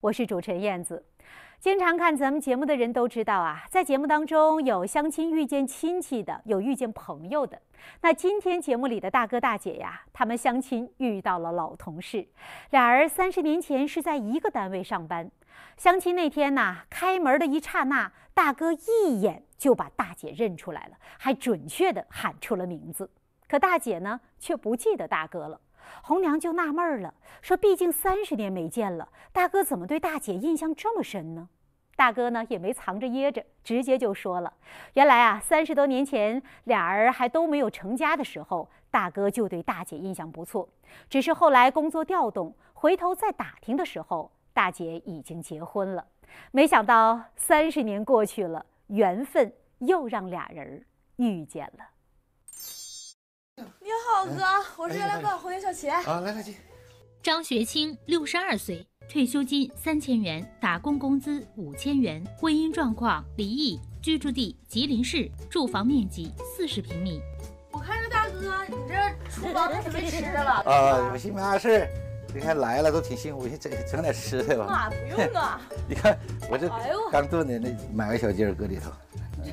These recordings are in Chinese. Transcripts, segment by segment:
我是主持人燕子。经常看咱们节目的人都知道啊，在节目当中有相亲遇见亲戚的，有遇见朋友的。那今天节目里的大哥大姐呀，他们相亲遇到了老同事，俩人三十年前是在一个单位上班。相亲那天呐，开门的一刹那，大哥一眼就把大姐认出来了，还准确的喊出了名字。可大姐呢，却不记得大哥了。红娘就纳闷了，说：“毕竟三十年没见了，大哥怎么对大姐印象这么深呢？”大哥呢也没藏着掖着，直接就说了：“原来啊，三十多年前俩人还都没有成家的时候，大哥就对大姐印象不错。只是后来工作调动，回头再打听的时候，大姐已经结婚了。没想到三十年过去了，缘分又让俩人遇见了。”你好，哥，我是来帮红颜小钱啊，来来进。张学清，六十二岁，退休金三千元，打工工资五千元，婚姻状况离异，居住地吉林市，住房面积四十平米。我看这大哥，你这厨房都准备吃的了啊？我心没啥事你看来了都挺辛苦，我先整整点吃的吧。妈，不用啊。你看我这刚炖的那买个小鸡儿搁里头。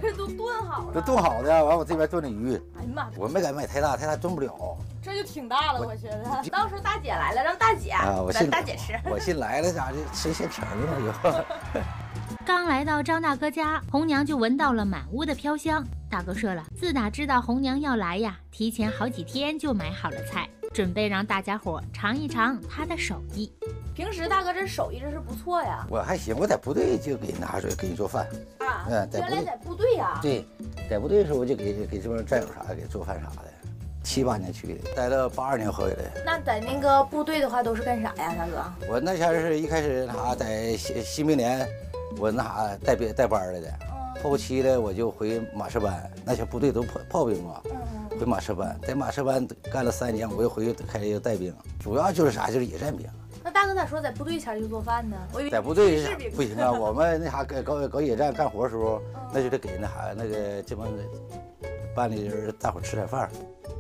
这都炖好了，这炖好的。完，我这边炖的鱼。哎呀妈！我没敢买太大，太大炖不了。这就挺大了，我觉得。到时候大姐来了，让大姐啊，我信大姐吃。我信来了咋的？吃现成的嘛就。刚来到张大哥家，红娘就闻到了满屋的飘香。大哥说了，自打知道红娘要来呀，提前好几天就买好了菜，准备让大家伙尝一尝他的手艺。平时大哥这手艺真是不错呀。我还行，我在部队就给拿出来给你做饭。啊，嗯，原来在部队呀。对，在部队的时候我就给给这帮战友啥的给做饭啥的。七八年去的，待了八二年回来。那在那个部队的话都是干啥呀，大哥？我那前是一开始那啥在新新兵连，我那啥带兵带班来的。后期呢我就回马车班，那些部队都炮炮兵嘛。回马车班，在马车班干了三年，我又回去开始带兵，主要就是啥，就是野战兵。那大哥咋说在部队前就做饭呢？我以为在部队不行啊，我们那啥搞搞野战干活的时候，那就得给那啥那个这帮班里人大伙吃点饭。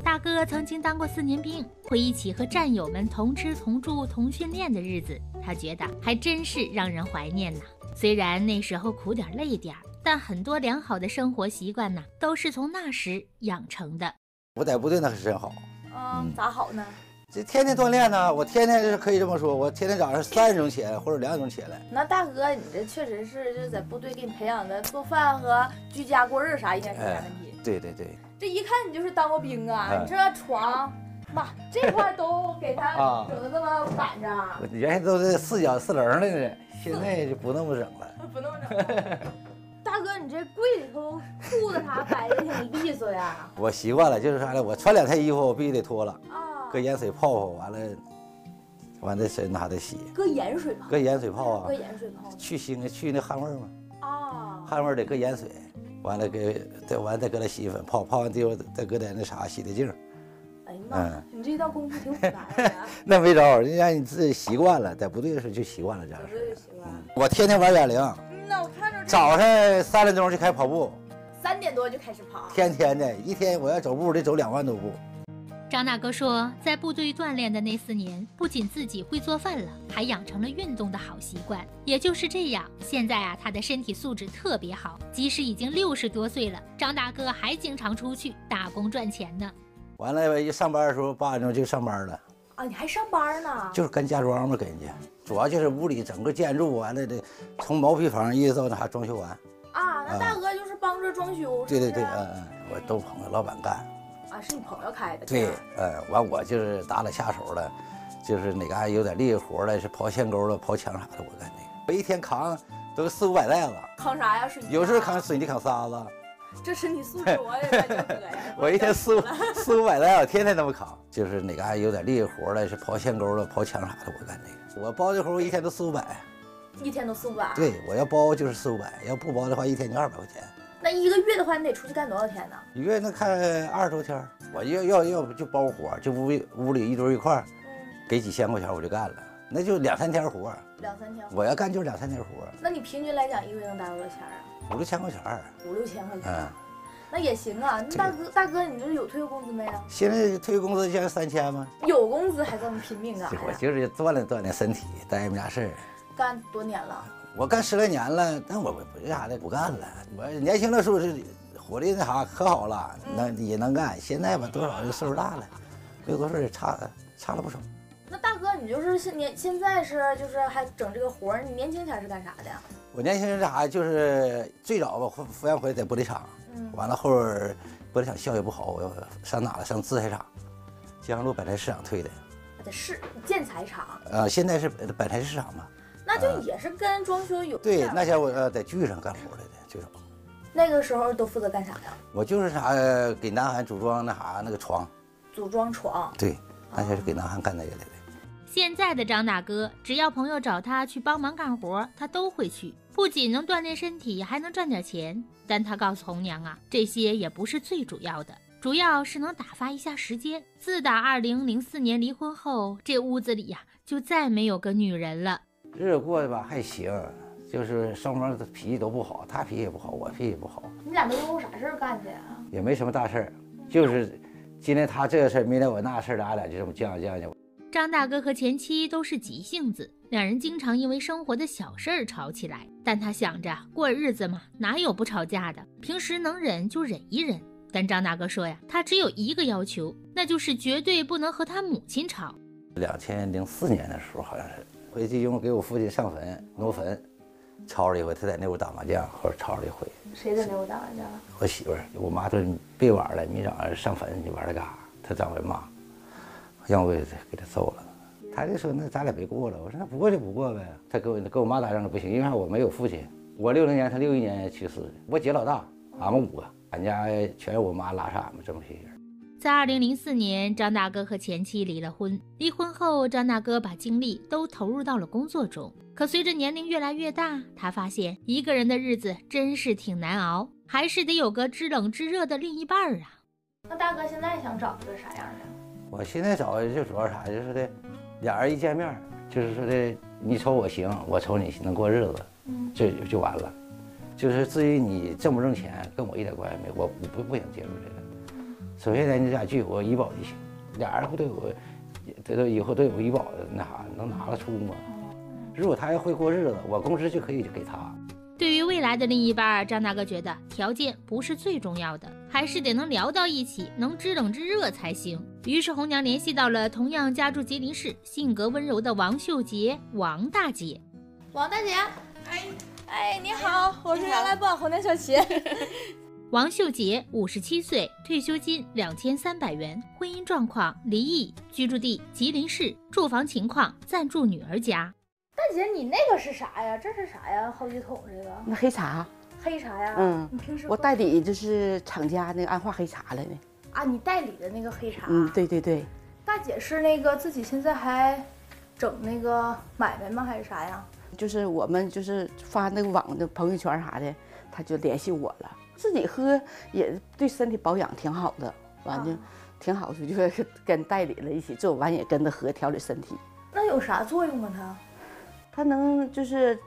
大哥曾经当过四年兵，回忆起和战友们同吃同住同训练的日子，他觉得还真是让人怀念呐。虽然那时候苦点累点但很多良好的生活习惯呢，都是从那时养成的。我在部队那可是真好，嗯，咋好呢？这天天锻炼呢，我天天是可以这么说，我天天早上三点钟起来或者两点钟起来。那大哥，你这确实是就是在部队给你培养的做饭和居家过日啥，应该是没问题。对对对，这一看你就是当过兵啊！你这床，妈这块都给他整的这么板正。原先都是四角四棱的呢，现在就不那么整了。不那么整。大哥，你这柜里头裤子啥摆的挺利索呀？我习惯了，就是啥呢？我穿两天衣服，我必须得脱了，搁盐水泡泡，完了，完了再拿的洗。搁盐水泡？搁盐水泡啊？搁盐水泡？去腥，去那汗味嘛。啊。汗味得搁盐水，完了给再完再搁那洗衣粉泡，泡完之后再搁点那啥洗的净。哎呀妈，你这道功夫挺复杂的。那没招，人家你自己习惯了，在部队的时候就习惯了这样式对。习惯。我天天玩哑铃。那我看着。早上三点钟就开始跑步，三点多就开始跑，天天的，一天我要走步得走两万多步。张大哥说，在部队锻炼的那四年，不仅自己会做饭了，还养成了运动的好习惯。也就是这样，现在啊，他的身体素质特别好，即使已经六十多岁了，张大哥还经常出去打工赚钱呢。完了，一上班的时候八点钟就上班了。啊，你还上班呢？就是干家装嘛，给人家。主要就是屋里整个建筑完了的，从毛坯房一直到那啥装修完。啊，那大哥就是帮着装修。对对对，嗯嗯，我都朋友老板干。啊，是你朋友开的。对，呃，完我就是打打下手了，就是哪嘎有点力活了，是刨线沟了、刨墙啥的，我干那个。我一天扛都四五百袋子。扛啥呀？水泥。有时候扛水泥，扛沙子。这身体素质我也感觉呀。我一天四五 四五百袋，我天天那么扛。就是哪嘎有点力活了，是刨线沟了、刨墙啥的，我干那个。我包这活我一天都四五百，一天都四五百。对，我要包就是四五百，要不包的话，一天就二百块钱。那一个月的话，你得出去干多少天呢？一个月那看二十多天。我要要要不就包活，就屋屋里一堆一块儿，给几千块钱我就干了，那就两三天活。两三天。我要干就是两三天活。那你平均来讲，一个月能打多少钱啊？五六千块钱。五六千块钱。嗯。那也行啊，那大哥大哥，你这有退休工资没啊？现在退休工资现在三千吗？有工资还这么拼命干？我就是锻炼锻炼身体，待没啥事儿。干多年了？我干十来年了，但我不这啥的不干了。我年轻的时候是活力那啥可好了，能也能干。现在吧，多少岁数大了，六多岁差差了不少。那大哥，你就是现年现在是就是还整这个活儿？你年轻前是干啥的呀？我年轻是啥就是最早吧，复原回来在玻璃厂，完了后玻璃厂效益不好，我上哪了？上制材厂，江路百材市场退的。在市建材厂。呃，现在是百材市场嘛。那就也是跟装修有。对，那前我呃在剧上干活来的，最早。那个时候都负责干啥呀？我就是啥给南韩组装那啥那个床。组装床。对，那前是给南韩干那个来的。现在的张大哥，只要朋友找他去帮忙干活，他都会去。不仅能锻炼身体，还能赚点钱。但他告诉红娘啊，这些也不是最主要的，主要是能打发一下时间。自打二零零四年离婚后，这屋子里呀，就再没有个女人了。日子过得吧还行，就是双方的脾气都不好，他脾气也不好，我脾气也不好。你俩都因为啥事儿干的呀？也没什么大事儿，就是今天他这个事儿，明天我那事儿，俺俩就这么犟犟犟。张大哥和前妻都是急性子，两人经常因为生活的小事儿吵起来。但他想着过日子嘛，哪有不吵架的？平时能忍就忍一忍。但张大哥说呀，他只有一个要求，那就是绝对不能和他母亲吵。两千零四年的时候，好像是回去用给我父亲上坟挪坟，吵了一回。他在那屋打麻将，或者吵了一回。谁在那屋打麻将？我媳妇儿。我妈说你别玩了，明早上上坟你玩它干啥？他找我骂。让我给给他揍了，他就说那咱俩别过了。我说那不过就不过呗。他跟我跟我妈打仗不行，因为我没有父亲。我六零年，他六一年去世的。我姐老大，俺们五个，俺家全是我妈拉扯俺们这么些人。在二零零四年，张大哥和前妻离了婚。离婚后，张大哥把精力都投入到了工作中。可随着年龄越来越大，他发现一个人的日子真是挺难熬，还是得有个知冷知热的另一半啊。那大哥现在想找一个啥样的？我现在找的就主要啥，就是的，俩人一见面，就是说的，你瞅我行，我瞅你能过日子，这就完了。就是至于你挣不挣钱，跟我一点关系没，我不不想介入这个。首先呢，你俩具有个医保就行，俩人不都有个，这都以后都有医保，那啥能拿得出吗？如果他要会过日子，我工资就可以给他。对于未来的另一半，张大哥觉得条件不是最重要的，还是得能聊到一起，能知冷知热才行。于是红娘联系到了同样家住吉林市、性格温柔的王秀杰王大姐。王大姐，哎哎，你好，我是原来不红娘小齐。王秀杰，五十七岁，退休金两千三百元，婚姻状况离异，居住地吉林市，住房情况暂住女儿家。大姐，你那个是啥呀？这是啥呀？好几桶这个。那黑茶。黑茶呀？嗯。你平时我代理就是厂家那个安化黑茶来的。啊，你代理的那个黑茶。嗯，对对对。大姐是那个自己现在还整那个买卖吗？还是啥呀？就是我们就是发那个网的朋友圈啥的，他就联系我了。自己喝也对身体保养挺好的，完就挺好，就就跟代理了一起做，完也跟着喝调理身体。那有啥作用啊？它？它能就是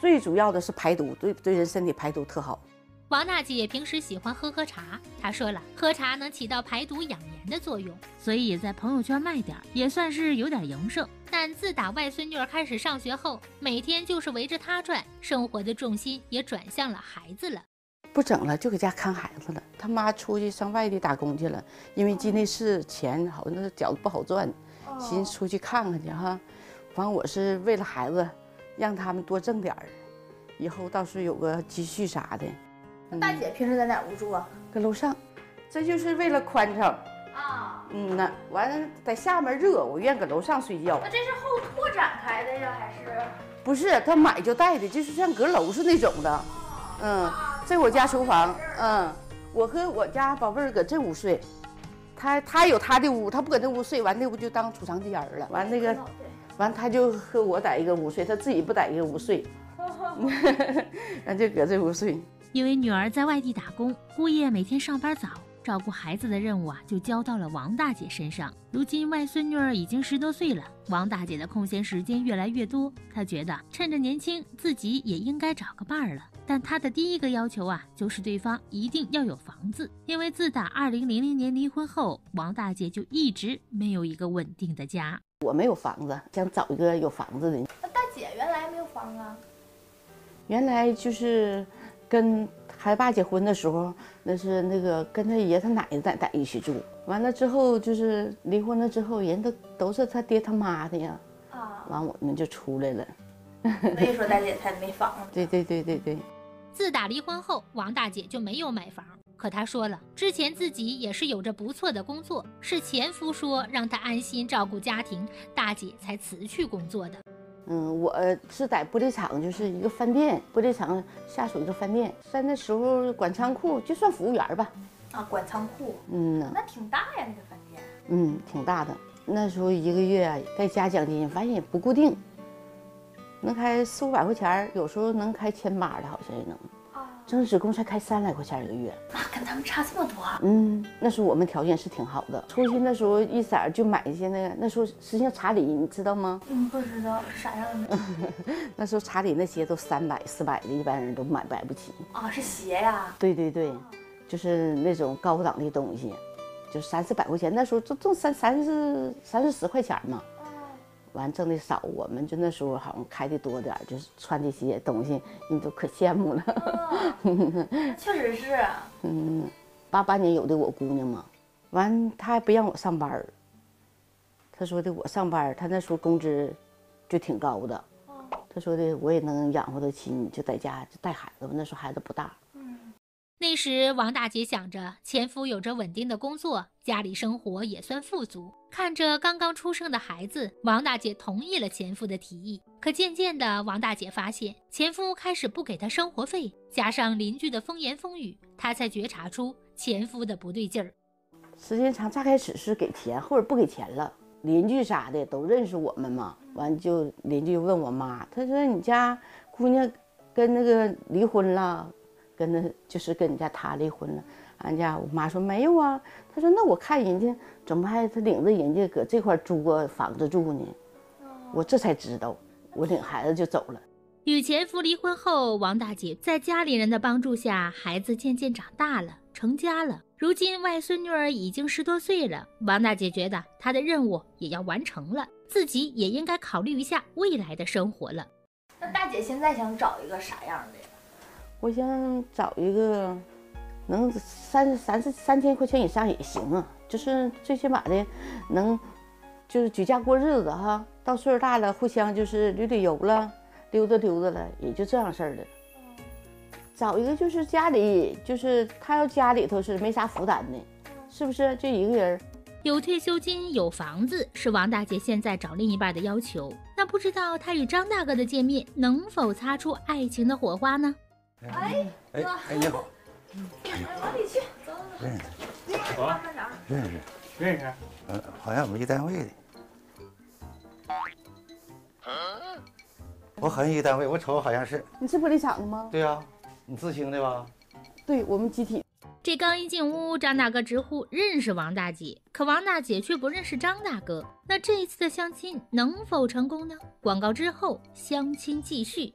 最主要的是排毒，对对人身体排毒特好。王大姐平时喜欢喝喝茶，她说了，喝茶能起到排毒养颜的作用，所以在朋友圈卖点也算是有点营生。但自打外孙女开始上学后，每天就是围着她转，生活的重心也转向了孩子了。不整了，就搁家看孩子了。他妈出去上外地打工去了，因为吉林市钱好像饺子不好赚，寻思出去看看去哈。反正我是为了孩子，让他们多挣点儿，以后到时候有个积蓄啥的。大姐平时在哪屋住啊？搁楼上，这就是为了宽敞啊。嗯呐，完了在下面热，我愿搁楼上睡觉。那这是后拓展开的呀，还是？不是，他买就带的，就是像阁楼似那种的。嗯，这我家厨房。嗯，我和我家宝贝儿搁这屋睡，他他有他的屋，他不搁那屋睡，完那屋就当储藏间了。完那个。完，他就和我在一个屋睡，他自己不在一个屋睡，完就搁这屋睡。因为女儿在外地打工，姑爷每天上班早，照顾孩子的任务啊就交到了王大姐身上。如今外孙女儿已经十多岁了，王大姐的空闲时间越来越多，她觉得趁着年轻，自己也应该找个伴儿了。但他的第一个要求啊，就是对方一定要有房子，因为自打二零零零年离婚后，王大姐就一直没有一个稳定的家。我没有房子，想找一个有房子的。那大姐原来没有房啊？原来就是跟孩子爸结婚的时候，那是那个跟他爷他奶奶在在一起住。完了之后就是离婚了之后，人都都是他爹他妈的呀。啊。完我们就出来了。所以说大姐才没房 子。对对对对对。自打离婚后，王大姐就没有买房。可她说了，之前自己也是有着不错的工作，是前夫说让她安心照顾家庭，大姐才辞去工作的。嗯，我是在玻璃厂，就是一个饭店，玻璃厂下属一个饭店，在那时候管仓库，就算服务员吧。啊，管仓库。嗯那挺大呀，那个饭店。嗯，挺大的。那时候一个月该加奖金，反正也不固定，能开四五百块钱，有时候能开千八的，好像也能。正职工才开三来块钱一个月，啊，跟他们差这么多。嗯，那时候我们条件是挺好的。初心的时候，一色儿就买一些那个，那时候实际上茶礼，你知道吗？嗯，不知道啥样的。那时候茶礼那鞋都三百、四百的，一般人都买买不起。啊，是鞋呀？对对对，就是那种高档的东西，就三四百块钱。那时候就挣三三四三四十块钱嘛。完挣的少，我们就那时候好像开的多点就是穿这些东西，你都可羡慕了。确实是。嗯，八八年有的我姑娘嘛，完她还不让我上班她说的我上班她那时候工资就挺高的。她说的我也能养活得起你，就在家就带孩子吧。那时候孩子不大。那时，王大姐想着前夫有着稳定的工作，家里生活也算富足。看着刚刚出生的孩子，王大姐同意了前夫的提议。可渐渐的，王大姐发现前夫开始不给她生活费，加上邻居的风言风语，她才觉察出前夫的不对劲儿。时间长，乍开始是给钱，后者不给钱了。邻居啥的都认识我们嘛，完就邻居问我妈，他说你家姑娘跟那个离婚了。跟那就是跟人家他离婚了，俺家我妈说没有啊，她说那我看人家怎么还他领着人家搁这块租个房子住呢，我这才知道，我领孩子就走了。与前夫离婚后，王大姐在家里人的帮助下，孩子渐渐长大了，成家了。如今外孙女儿已经十多岁了，王大姐觉得她的任务也要完成了，自己也应该考虑一下未来的生活了。那大姐现在想找一个啥样的呀？我想找一个能三三四三千块钱以上也行啊，就是最起码的能就是举家过日子哈。到岁数大了，互相就是旅旅游了，溜达溜达了，也就这样事儿的。找一个就是家里就是他要家里头是没啥负担的，是不是？就一个人，有退休金有房子是王大姐现在找另一半的要求。那不知道她与张大哥的见面能否擦出爱情的火花呢？哎，哎哎，你好，往里去，走走走。认识，啊，认识，认识，嗯，好像我们一单位的。我好像一个单位，我瞅好像是。你是玻璃厂的吗？对呀，你自清的吧？对，我们集体。这刚一进屋，张大哥直呼认识王大姐，可王大姐却不认识张大哥。那这一次的相亲能否成功呢？广告之后，相亲继续。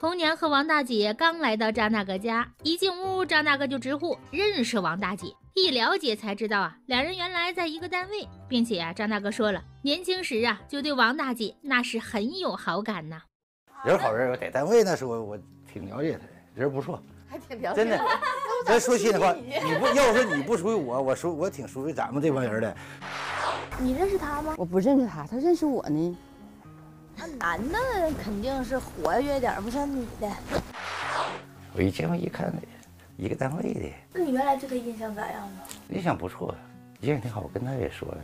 红娘和王大姐刚来到张大哥家，一进屋，张大哥就直呼认识王大姐。一了解才知道啊，两人原来在一个单位，并且啊，张大哥说了，年轻时啊就对王大姐那是很有好感呐。人好人，在单位那时候我挺了解他的，人不错，还挺了解。真的，咱说心里话，你不要说你不属于我，我属我挺属于咱们这帮人的。你认识他吗？我不认识他，他认识我呢。那男的肯定是活跃点，不像女的。我一进门一看，一个单位的。那你原来对他印象咋样呢？印象不错，印象挺好。我跟他也说了，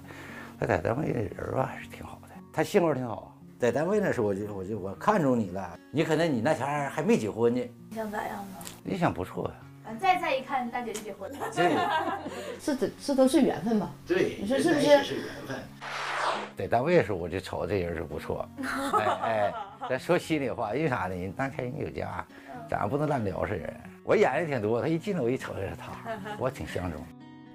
他在单位的人吧还是挺好的，他性格挺好。在单位那时候，我就我就我看中你了。你可能你那前还没结婚呢。印象咋样呢？印象不错。咱再再一看，大姐就结婚了。对，这这这都是缘分吧？对，你说是不是？是缘分。在单位的时候，我就瞅这人是不错。哎哎，咱说心里话，因为啥呢？人当前人有家，咱不能乱聊是人。我眼睛挺多，他一进来我一瞅就是他，我挺相中。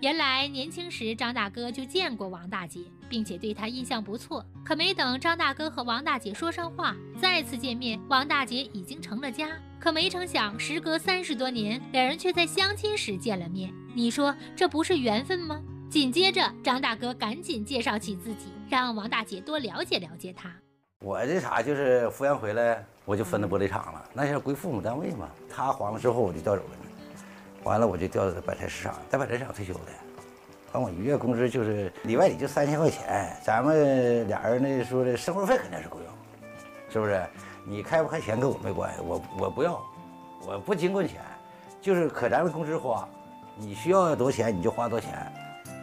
原来年轻时张大哥就见过王大姐，并且对她印象不错。可没等张大哥和王大姐说上话，再次见面，王大姐已经成了家。可没成想，时隔三十多年，两人却在相亲时见了面。你说这不是缘分吗？紧接着，张大哥赶紧介绍起自己，让王大姐多了解了解他。我这啥就是复员回来，我就分到玻璃厂了，那是归父母单位嘛。他黄了之后，我就调走了，完了我就调到百菜市场，在百菜市场退休的。完我一月工资就是里外里就三千块钱，咱们俩人那说的生活费肯定是够用，是不是？你开不开钱跟我没关系，我我不要，我不经过钱，就是可咱们工资花，你需要多少钱你就花多少钱，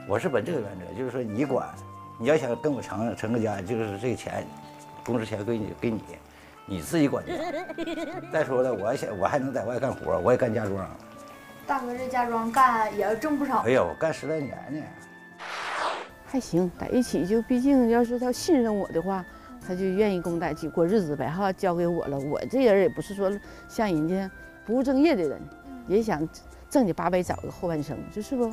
我是本这个原则，就是说你管，你要想跟我成成个家，就是这个钱，工资钱归你给你，你自己管家。再说了，我想我还能在外干活，我也干家装。大哥这家装干也要挣不少。哎呀，我干十来年呢，还行，在一起就毕竟要是他信任我的话。他就愿意跟我在一起过日子呗，哈，交给我了。我这人也不是说像人家不务正业的人，也想正经八百找个后半生，就是不？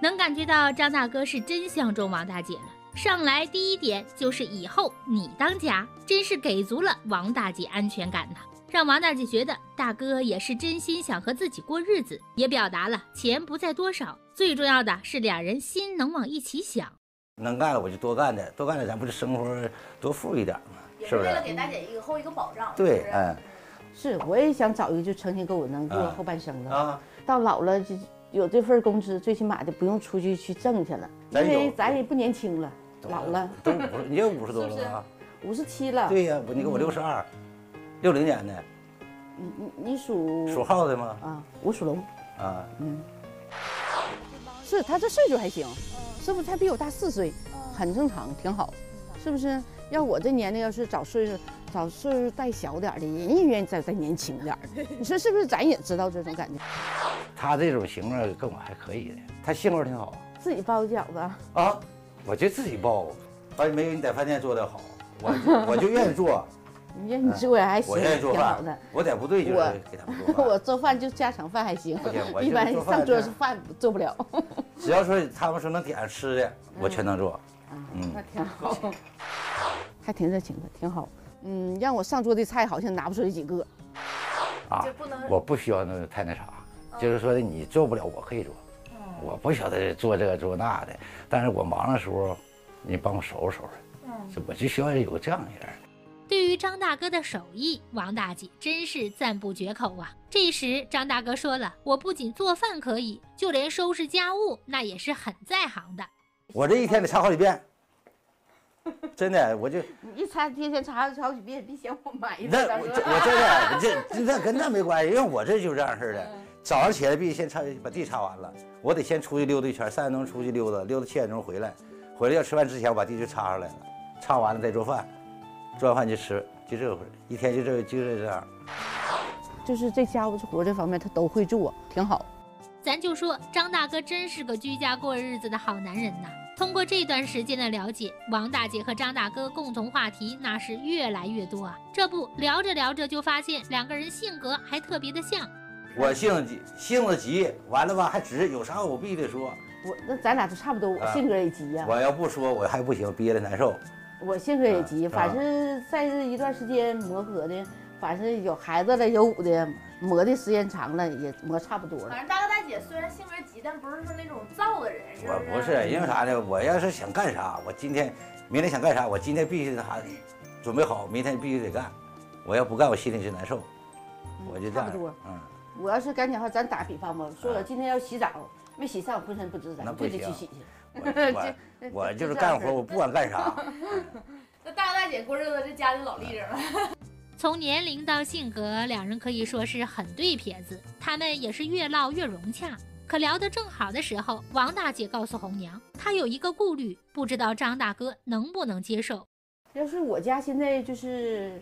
能感觉到张大哥是真相中王大姐了。上来第一点就是以后你当家，真是给足了王大姐安全感呐，让王大姐觉得大哥也是真心想和自己过日子，也表达了钱不在多少，最重要的是俩人心能往一起想。能干了我就多干点，多干点咱不是生活多富裕点吗？是不是？为了给大姐以后一个保障。对，嗯，是，我也想找一个就成天跟我能过后半生的啊。到老了就有这份工资，最起码的不用出去去挣去了，因为咱也不年轻了，老了。都五，你也五十多了啊？五十七了。对呀，你给我六十二，六零年的。你你你属属耗的吗？啊，我属龙。啊，嗯。是他这岁数还行。是不是他比我大四岁，很正常，挺好，是不是？要我这年龄，要是找岁数找岁数再小点的，人也愿意再再年轻点的。你说是不是？咱也知道这种感觉。他这种型儿跟我还可以的，他性格挺好。自己包饺子啊？我就自己包，反正没有你在饭店做的好，我我就愿意做。你愿意做还行，挺好的。我在部队就是给他们做 我做饭就家常饭还行，一般上桌是饭做不了。只要说他们说能点上吃的，我全能做。嗯，那挺 好，还挺热情的，挺好。嗯，让我上桌的菜好像拿不出来几个。啊，我不需要那太那啥，就是说的你做不了，我可以做。我不晓得做这个做那的，但是我忙的时候，你帮我收拾收拾。嗯，我就需要有这样一人。对于张大哥的手艺，王大姐真是赞不绝口啊！这时，张大哥说了：“我不仅做饭可以，就连收拾家务那也是很在行的。我这一天得擦好几遍，真的，我就你一擦，天天擦好几遍，别嫌我埋汰。那我我这 这这跟那没关系，因为我这就这样式的。早上起来必须先擦，把地擦完了，我得先出去溜达一圈，三点钟出去溜达，溜达七点钟回来，回来要吃饭之前我把地就擦上来了，擦完了再做饭。”做完饭就吃，就这回一天就这就是这样。就是这家务活这方面他都会做，挺好。咱就说张大哥真是个居家过日子的好男人呐。通过这段时间的了解，王大姐和张大哥共同话题那是越来越多啊。这不聊着聊着就发现两个人性格还特别的像。我性子急，性子急，完了吧还直，有啥我必须得说。我那咱俩都差不多，我性格也急呀。我要不说我还不行，憋得难受。我性格也急，反正在这一段时间磨合的，反正有孩子了，有五的磨的时间长了，也磨差不多了。反正大姐虽然性格急，但不是说那种躁的人。我不是，因为啥呢？我要是想干啥，我今天、明天想干啥，我今天必须啥准备好，明天必须得干。我要不干，我心里就难受。我就这样。差不多。嗯。我要是赶紧话，咱打比方吧，说我今天要洗澡，没洗上，浑身不自在，就得去洗去。我 我就是干活，我不管干啥。那大哥大姐过日子，这家里老立正了。从年龄到性格，两人可以说是很对撇子。他们也是越唠越融洽。可聊得正好的时候，王大姐告诉红娘，她有一个顾虑，不知道张大哥能不能接受。要是我家现在就是，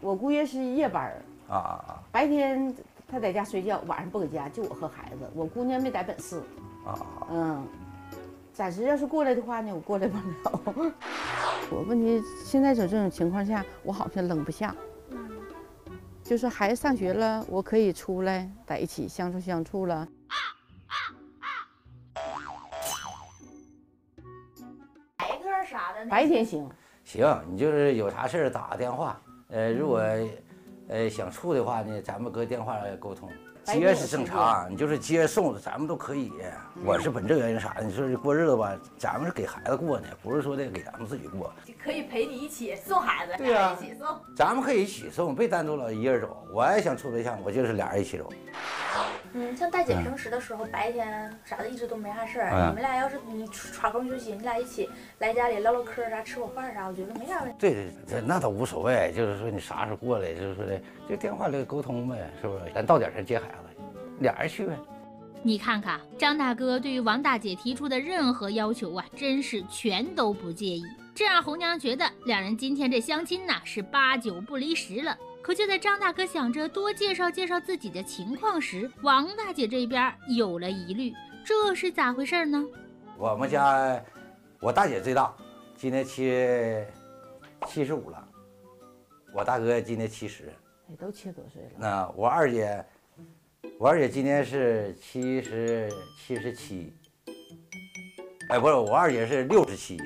我姑爷是夜班啊啊啊！白天他在家睡觉，晚上不搁家，就我和孩子。我姑娘没在本市啊，嗯。暂时要是过来的话呢，我过来不了。我问题现在在这种情况下，我好像扔不下。嗯，就是孩子上学了，我可以出来在一起相处相处了。白天啥的？白天行。行，你就是有啥事儿打个电话。呃，如果呃想处的话呢，咱们搁电话沟通。接是正常，你就是接送，咱们都可以。我是本质原因啥？你说过日子吧，咱们是给孩子过呢，不是说的给咱们自己过。可以陪你一起送孩子，对呀，一起送。咱们可以一起送，别单独老一人走。我也想处对象，我就是俩人一起走。嗯，像大姐平时的时候，白天啥的一直都没啥事儿。你们俩要是你耍空休息，你俩一起来家里唠唠嗑啥，吃口饭啥，我觉得没啥问题。对对对，那倒无所谓。就是说你啥时候过来，就是说的就电话里沟通呗，是不是？咱到点儿接孩子，俩人去呗。你看看张大哥对于王大姐提出的任何要求啊，真是全都不介意。这让红娘觉得两人今天这相亲呐是八九不离十了。可就在张大哥想着多介绍介绍自己的情况时，王大姐这边有了疑虑，这是咋回事呢？我们家我大姐最大，今年七七十五了，我大哥今年七十，也都七十多岁了。那我二姐，我二姐今年是七十七十七，哎，不是，我二姐是六十七，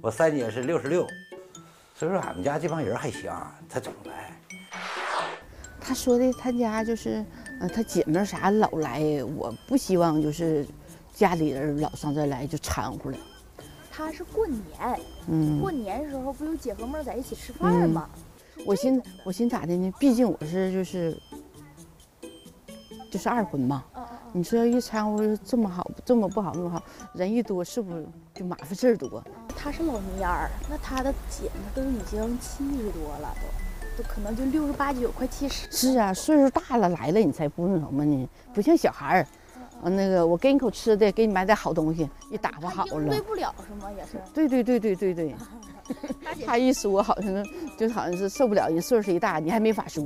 我三姐是六十六，所以说俺们家这帮人还行，他总来。他说的，他家就是，呃，他姐妹啥老来，我不希望就是家里人老上这来就掺和了。他是过年，嗯，过年时候不有姐和妹在一起吃饭吗？我寻我寻咋的呢？毕竟我是就是就是二婚嘛。你说要一掺和这么好，这么不好，那么好，人一多是不是就麻烦事儿多？他是老蔫儿，那他的姐妹都已经七十多了都。都可能就六十八九，快七十。是啊，岁数大了来了，你才不那什么呢？不像小孩儿，啊，那个我给你口吃的，给你买点好东西，你打发好了。应对不了是吗？也是。对对对对对对。他一说好像就好像是受不了，人岁数一大，你还没法说。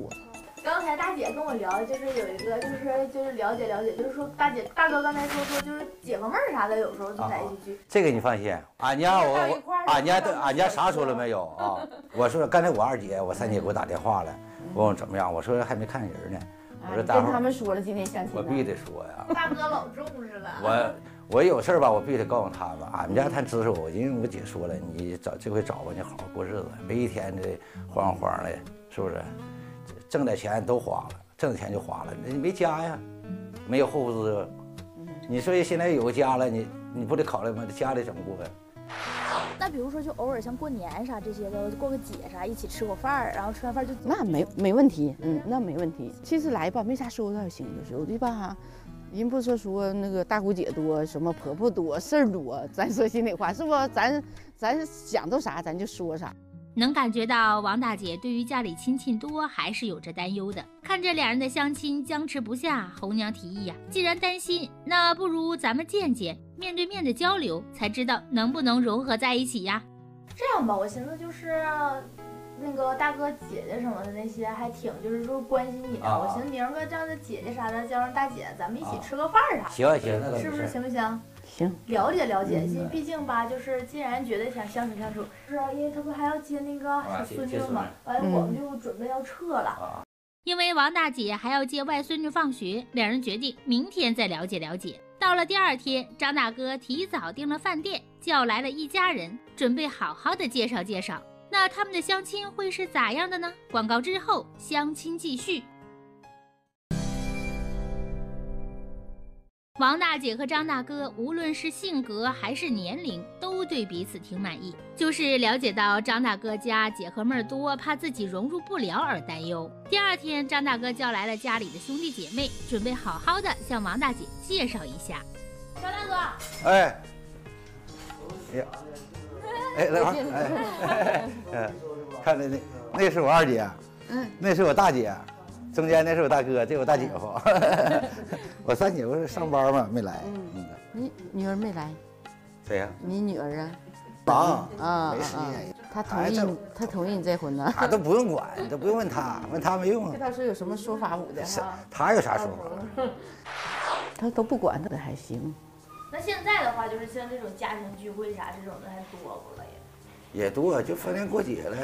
刚才大姐跟我聊，就是有一个，就是就是了解了解，就是说大姐大哥刚才说说，就是姐夫妹儿啥的，有时候就在一起聚。这个你放心，俺家我我俺家俺家啥说了没有 啊？我说刚才我二姐我三姐给我打电话了，问我怎么样，我说还没看人呢。我说跟他们说了今天相亲。我必须得说呀。大哥老重视了。我我有事吧，我必须得告诉他们。俺们家他支持我，因为我姐说了，你找这回找吧，你好好过日子，别一天的慌慌的，是不是？挣点钱都花了。挣钱就花了，你没家呀，没有后顾之忧。你说现在有个家了，你你不得考虑吗？家里怎么过呀？那比如说，就偶尔像过年啥这些的，过个节啥，一起吃个饭然后吃完饭就那没没问题，嗯，那没问题。其实来吧，没啥说的，行就是有的吧。人不说说那个大姑姐多，什么婆婆多，事儿多。咱说心里话，是不？咱咱想到啥，咱就说啥。能感觉到王大姐对于家里亲戚多还是有着担忧的。看着两人的相亲僵持不下，红娘提议呀，既然担心，那不如咱们见见，面对面的交流，才知道能不能融合在一起呀。这样吧，我寻思就是，那个大哥姐姐什么的那些还挺就是说关心你的。我寻思明儿个这样的姐姐啥的叫上大姐，咱们一起吃个饭啥的。行行，那是不是行不行？行，了解了解，毕毕竟吧，就是既然觉得想相处相处，是啊，因为他不还要接那个小孙女嘛，完了我们就准备要撤了。因为王大姐还要接外孙女放学，两人决定明天再了解了解。到了第二天，张大哥提早订了饭店，叫来了一家人，准备好好的介绍介绍。那他们的相亲会是咋样的呢？广告之后，相亲继续。王大姐和张大哥，无论是性格还是年龄，都对彼此挺满意。就是了解到张大哥家姐和妹多，怕自己融入不了而担忧。第二天，张大哥叫来了家里的兄弟姐妹，准备好好的向王大姐介绍一下。张大哥，哎，哎，哎，来啊，哎，哎，看那那，那是我二姐，嗯，那是我大姐。中间那是我大哥，这我大姐夫，我三姐夫上班嘛，没来。嗯，你女儿没来？谁呀？你女儿啊？忙啊，没时间。他同意，他同意你再婚呢？他都不用管，都不用问他，问他没用。他说有什么说法我的？他有啥说法？他都不管，他的还行。那现在的话，就是像这种家庭聚会啥这种的还多不了也？也多，就逢年过节了，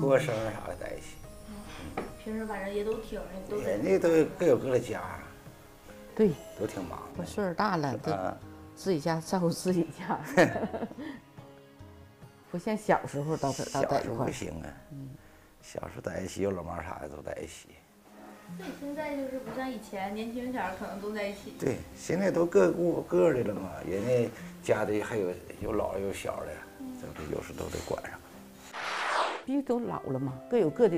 过生日啥的在一起。平时反正也都挺，都人家都各有各的家，对，都挺忙。我岁数大了，都自己家照顾自己家，不像小时候到在一块儿。不行啊，嗯小时候在一起有老妈啥的都在一起。对，现在就是不像以前年轻前可能都在一起。对，现在都各顾各的了嘛，人家家里还有有老有小的，这不有时都得管上。毕竟都老了嘛，各有各的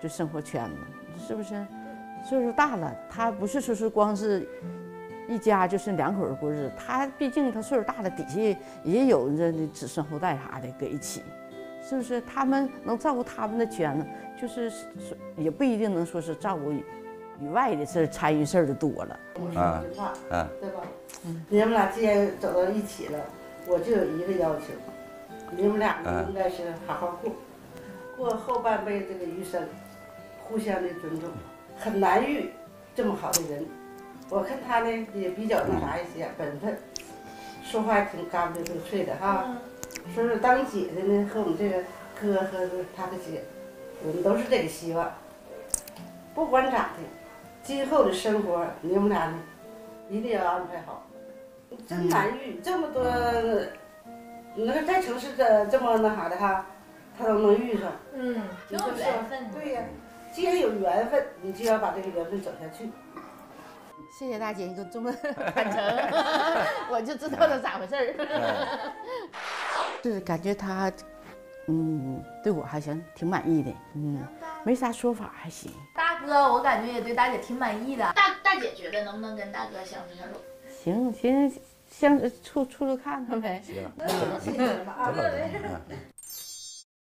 就生活圈子，是不是？岁数大了，他不是说是光是一家就是两口过日子，他毕竟他岁数大了，底下也有这子孙后代啥的搁一起，是不是？他们能照顾他们的圈子，就是也不一定能说是照顾以外的事参与事儿的多了。啊啊，对吧？嗯，你们俩既然走到一起了，我就有一个要求，你们俩应该是好好过。过后半辈子的余生，互相的尊重，很难遇这么好的人。我看他呢也比较那啥一些，本分，说话挺嘎不溜脆的哈。说是当姐的呢，和我们这个哥和他的姐，我们都是这个希望。不管咋的，今后的生活你们俩呢，一定要安排好。真难遇这么多，那个在城市这这么那啥的哈。他都能遇上，嗯，有缘分。对呀，既然有缘分，你就要把这个缘分走下去。谢谢大姐，你给我这么坦诚，我就知道了咋回事儿。是感觉他，嗯，对我还行，挺满意的，嗯，没啥说法，还行。大哥，我感觉也对大姐挺满意的。大大姐觉得能不能跟大哥相处相处？行行，相处处处看看呗。行，谢谢了啊。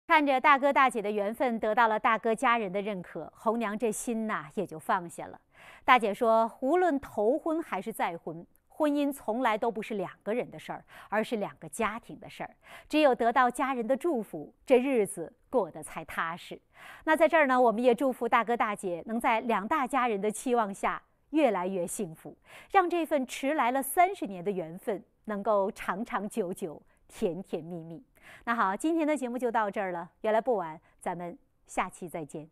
看着大哥大姐的缘分得到了大哥家人的认可，红娘这心呐也就放下了。大姐说，无论头婚还是再婚，婚姻从来都不是两个人的事儿，而是两个家庭的事儿。只有得到家人的祝福，这日子过得才踏实。那在这儿呢，我们也祝福大哥大姐能在两大家人的期望下越来越幸福，让这份迟来了三十年的缘分能够长长久久、甜甜蜜蜜。那好，今天的节目就到这儿了。原来不晚，咱们下期再见。